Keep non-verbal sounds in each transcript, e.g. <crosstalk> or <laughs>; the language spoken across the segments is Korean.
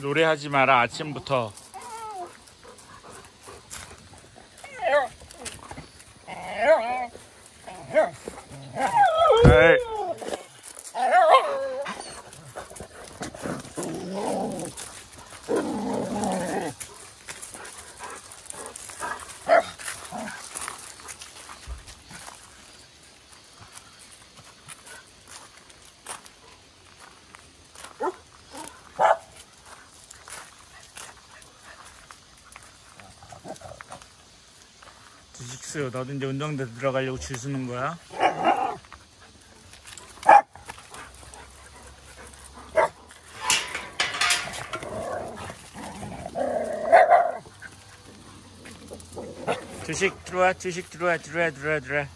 노래하지 마라 아침부터 에이. 주식수 너도 이제 운동대 들어가려고 줄 서는 거야? 주식 들어와 주식 들어와 들어와 들어와 들어와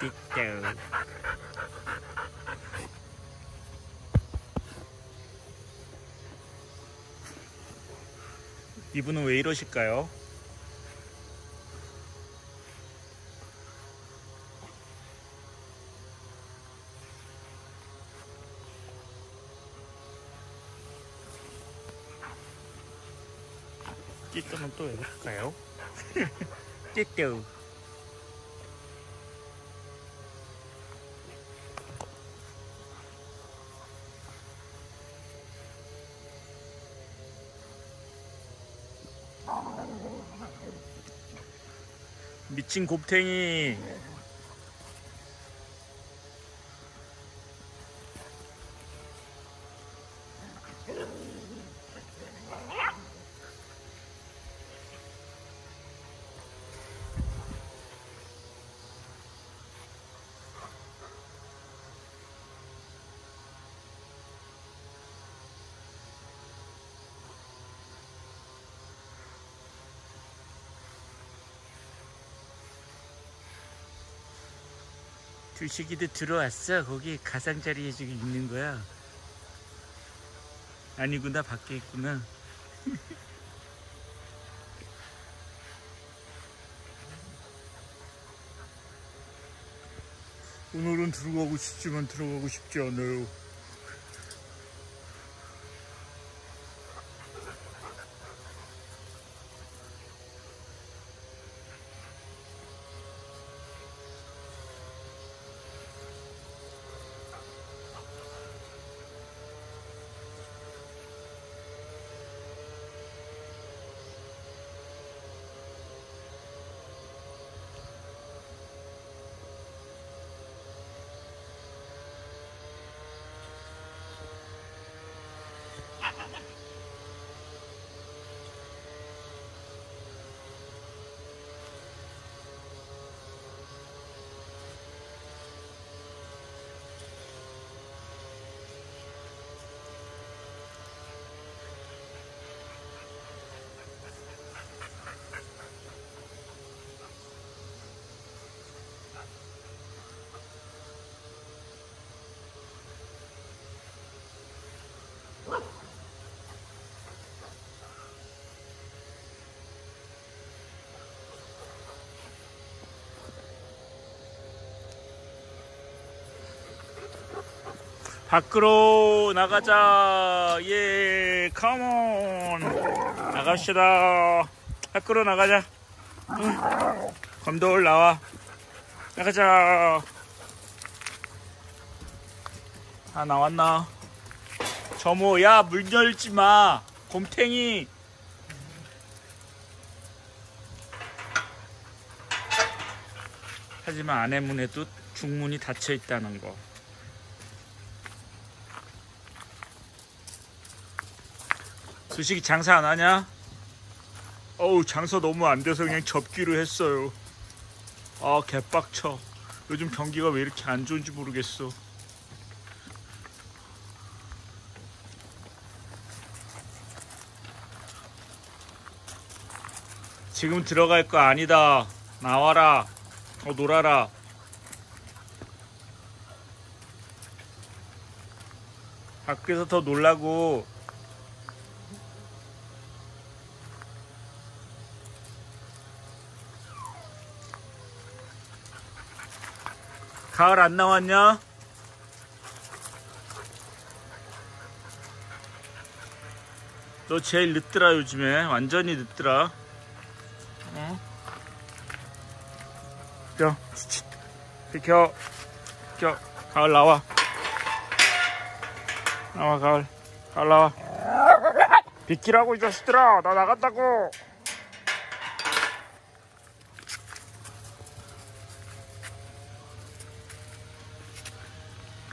띠껴 이분은 왜 이러실까요? 띠또는 또왜 그럴까요? 띠또 미친 곱탱이 주식이도 들어왔어. 거기 가상자리에 지금 있는 거야. 아니구나, 밖에 있구나. <laughs> 오늘은 들어가고 싶지만 들어가고 싶지 않아요. 밖으로 나가자. 예, 컴온. 나갑시다. 밖으로 나가자. 응. 검돌 나와. 나가자. 아, 나왔나? 점호, 야, 물 열지 마. 곰탱이. 하지만 안의 문에도 중문이 닫혀 있다는 거. 수식이 장사 안 하냐? 어우 장사 너무 안 돼서 그냥 접기로 했어요. 아 개빡쳐. 요즘 경기가 왜 이렇게 안 좋은지 모르겠어. 지금 들어갈 거 아니다. 나와라. 더 놀아라. 밖에서 더 놀라고 가을 안 나왔냐? 너 제일 늦더라 요즘에. 완전히 늦더라. 어? 비켜. 비켜. 비켜 가을 나와. 나와 가을. 가을 나와. <laughs> 비키라고 이 자식들아. 나 나간다고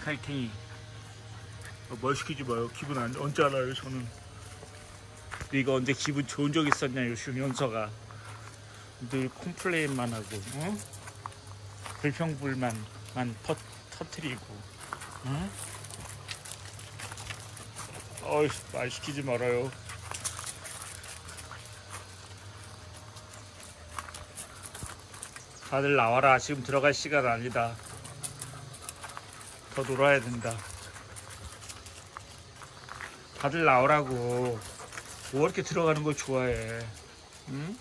칼탱이. 어, 뭘 시키지 마요. 기분 안 언제 알아요 저는? 네가 언제 기분 좋은 적 있었냐 요즘 현서가. 늘 콤플레인만 하고 어? 불평불만만 퍼, 터트리고 어? 어이 말 시키지 말아요. 다들 나와라. 지금 들어갈 시간 아니다 더 놀아야 된다. 다들 나오라고. 뭐 이렇게 들어가는 걸 좋아해. 응?